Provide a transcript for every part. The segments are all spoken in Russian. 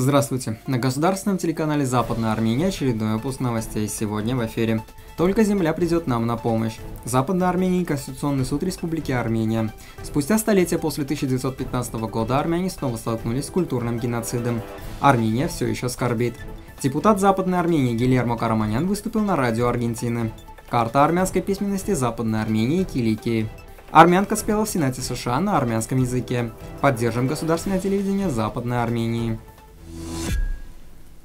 Здравствуйте! На государственном телеканале Западная Армения очередной выпуск новостей сегодня в эфире. Только земля придет нам на помощь. Западная Армения и Конституционный суд Республики Армения. Спустя столетия после 1915 года армяне снова столкнулись с культурным геноцидом. Армения все еще скорбит. Депутат Западной Армении Гильермо Караманян выступил на радио Аргентины. Карта армянской письменности Западной Армении и Киликии. Армянка спела в Сенате США на армянском языке. Поддержим государственное телевидение Западной Армении.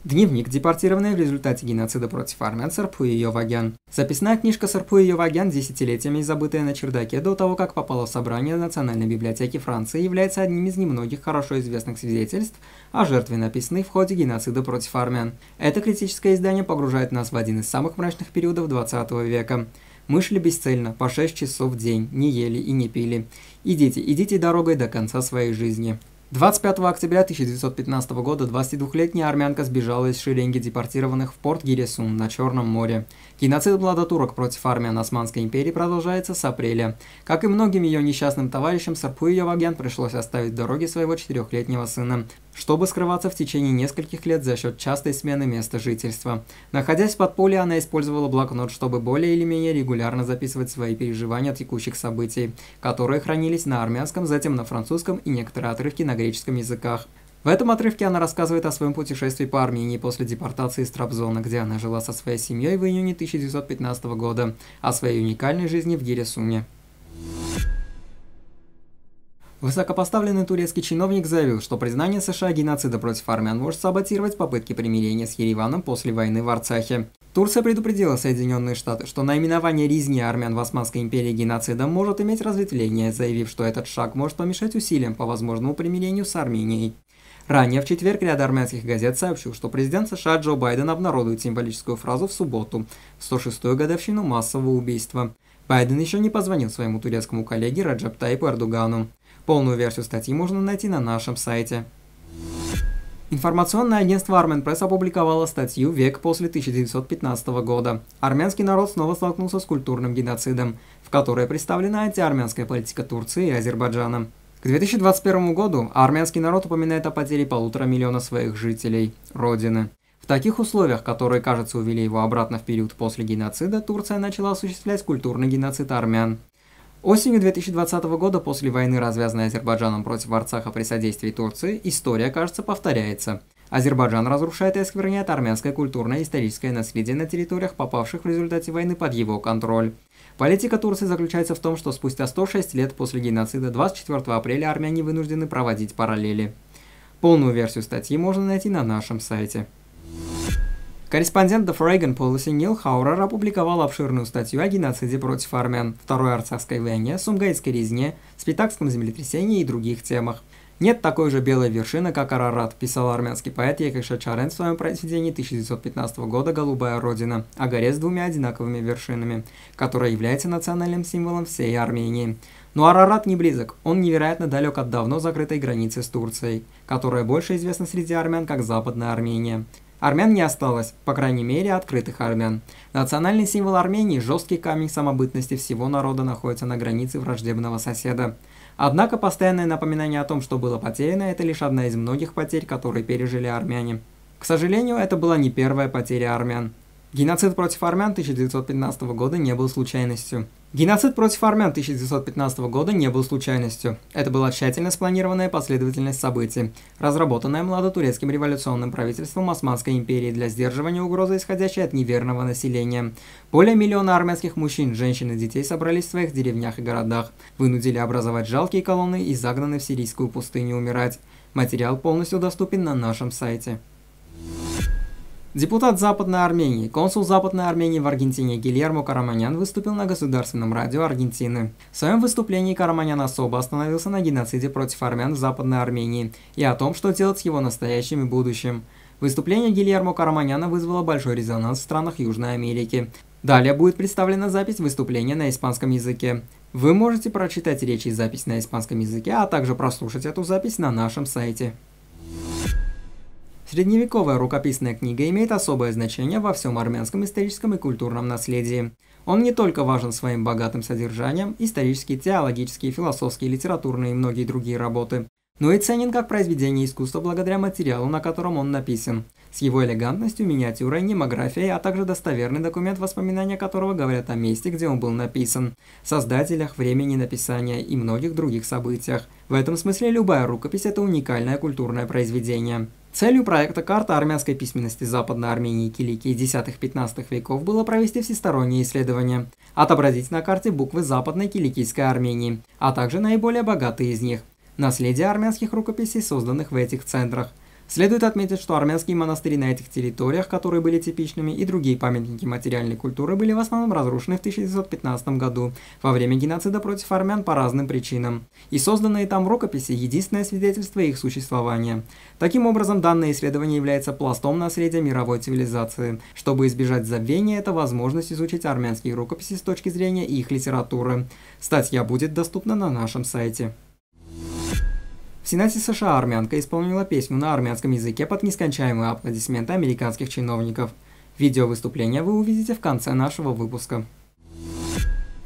Дневник, депортированный в результате геноцида против армян Сарпуи Йовагян. Записная книжка Сарпуи Йовагян, десятилетиями забытая на чердаке до того, как попала в собрание Национальной библиотеки Франции, является одним из немногих хорошо известных свидетельств о жертве, написанной в ходе геноцида против армян. Это критическое издание погружает нас в один из самых мрачных периодов 20 века. Мы шли бесцельно, по 6 часов в день, не ели и не пили. Идите, идите дорогой до конца своей жизни. 25 октября 1915 года 22-летняя армянка сбежала из шеренги депортированных в порт Гиресун на Черном море. Геноцид младотурок против армян Османской империи продолжается с апреля. Как и многим ее несчастным товарищам, Сарпу и Явагян пришлось оставить дороги своего четырехлетнего сына, чтобы скрываться в течение нескольких лет за счет частой смены места жительства. Находясь в подполье, она использовала блокнот, чтобы более или менее регулярно записывать свои переживания от текущих событий, которые хранились на армянском, затем на французском и некоторые отрывки на греческом языках. В этом отрывке она рассказывает о своем путешествии по Армении после депортации из Трабзона, где она жила со своей семьей в июне 1915 года, о своей уникальной жизни в Гиресуне. Высокопоставленный турецкий чиновник заявил, что признание США геноцида против армян может саботировать попытки примирения с Ереваном после войны в Арцахе. Турция предупредила Соединенные Штаты, что наименование резни армян в Османской империи геноцидом может иметь разветвление, заявив, что этот шаг может помешать усилиям по возможному примирению с Арменией. Ранее в четверг ряд армянских газет сообщил, что президент США Джо Байден обнародует символическую фразу в субботу, в 106-ю годовщину массового убийства. Байден еще не позвонил своему турецкому коллеге Раджаб Тайпу Эрдогану. Полную версию статьи можно найти на нашем сайте. Информационное агентство Armen Press опубликовало статью «Век после 1915 года. Армянский народ снова столкнулся с культурным геноцидом», в которой представлена антиармянская политика Турции и Азербайджана. К 2021 году армянский народ упоминает о потере полутора миллиона своих жителей, родины. В таких условиях, которые, кажется, увели его обратно в период после геноцида, Турция начала осуществлять культурный геноцид армян. Осенью 2020 года, после войны, развязанной Азербайджаном против Арцаха при содействии Турции, история, кажется, повторяется. Азербайджан разрушает и оскверняет армянское культурное и историческое наследие на территориях, попавших в результате войны под его контроль. Политика Турции заключается в том, что спустя 106 лет после геноцида 24 апреля армяне вынуждены проводить параллели. Полную версию статьи можно найти на нашем сайте. Корреспондент The Foreign Policy Нил Хаурер опубликовал обширную статью о геноциде против армян, Второй Арцахской войне, Сумгайской резне, Спитакском землетрясении и других темах. Нет такой же белой вершины, как Арарат, писал армянский поэт Екаш Чарен в своем произведении 1915 года «Голубая Родина» о горе с двумя одинаковыми вершинами, которая является национальным символом всей Армении. Но Арарат не близок, он невероятно далек от давно закрытой границы с Турцией, которая больше известна среди армян как Западная Армения. Армян не осталось, по крайней мере, открытых армян. Национальный символ Армении, жесткий камень самобытности всего народа, находится на границе враждебного соседа. Однако постоянное напоминание о том, что было потеряно, это лишь одна из многих потерь, которые пережили армяне. К сожалению, это была не первая потеря армян. Геноцид против армян 1915 года не был случайностью. Геноцид против армян 1915 года не был случайностью. Это была тщательно спланированная последовательность событий, разработанная младотурецким революционным правительством Османской империи для сдерживания угрозы, исходящей от неверного населения. Более миллиона армянских мужчин, женщин и детей собрались в своих деревнях и городах, вынудили образовать жалкие колонны и загнаны в сирийскую пустыню умирать. Материал полностью доступен на нашем сайте. Депутат Западной Армении, консул Западной Армении в Аргентине Гильермо Караманян выступил на государственном радио Аргентины. В своем выступлении Караманян особо остановился на геноциде против армян в Западной Армении и о том, что делать с его настоящим и будущим. Выступление Гильермо Караманяна вызвало большой резонанс в странах Южной Америки. Далее будет представлена запись выступления на испанском языке. Вы можете прочитать речь и запись на испанском языке, а также прослушать эту запись на нашем сайте. Средневековая рукописная книга имеет особое значение во всем армянском историческом и культурном наследии. Он не только важен своим богатым содержанием, исторические, теологические, философские, литературные и многие другие работы, но и ценен как произведение искусства благодаря материалу, на котором он написан. С его элегантностью, миниатюрой, немографией, а также достоверный документ, воспоминания которого говорят о месте, где он был написан, создателях, времени написания и многих других событиях. В этом смысле любая рукопись – это уникальное культурное произведение. Целью проекта «Карта армянской письменности Западной Армении и Киликии X-XV веков» было провести всестороннее исследование, отобразить на карте буквы Западной Киликийской Армении, а также наиболее богатые из них, наследие армянских рукописей, созданных в этих центрах – Следует отметить, что армянские монастыри на этих территориях, которые были типичными, и другие памятники материальной культуры были в основном разрушены в 1915 году во время геноцида против армян по разным причинам. И созданные там рукописи – единственное свидетельство их существования. Таким образом, данное исследование является пластом наследия мировой цивилизации. Чтобы избежать забвения, это возможность изучить армянские рукописи с точки зрения их литературы. Статья будет доступна на нашем сайте. В Сенате США армянка исполнила песню на армянском языке под нескончаемые аплодисменты американских чиновников. Видео выступления вы увидите в конце нашего выпуска.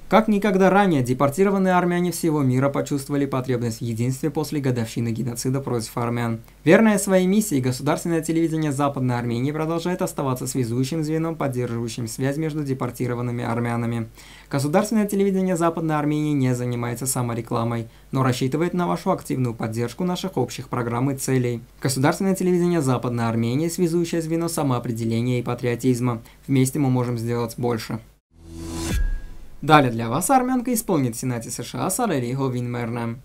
Как никогда ранее депортированные армяне всего мира почувствовали потребность в единстве после годовщины геноцида против армян. Верное своей миссии, государственное телевидение Западной Армении продолжает оставаться связующим звеном, поддерживающим связь между депортированными армянами. Государственное телевидение Западной Армении не занимается саморекламой, но рассчитывает на вашу активную поддержку наших общих программ и целей. Государственное телевидение Западной Армении – связующее звено самоопределения и патриотизма. Вместе мы можем сделать больше. Далее для вас армянка исполнит в Сенате США Сарери Ховинмерна.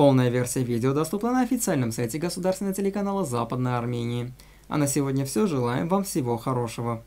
Полная версия видео доступна на официальном сайте государственного телеканала Западной Армении. А на сегодня все. Желаем вам всего хорошего.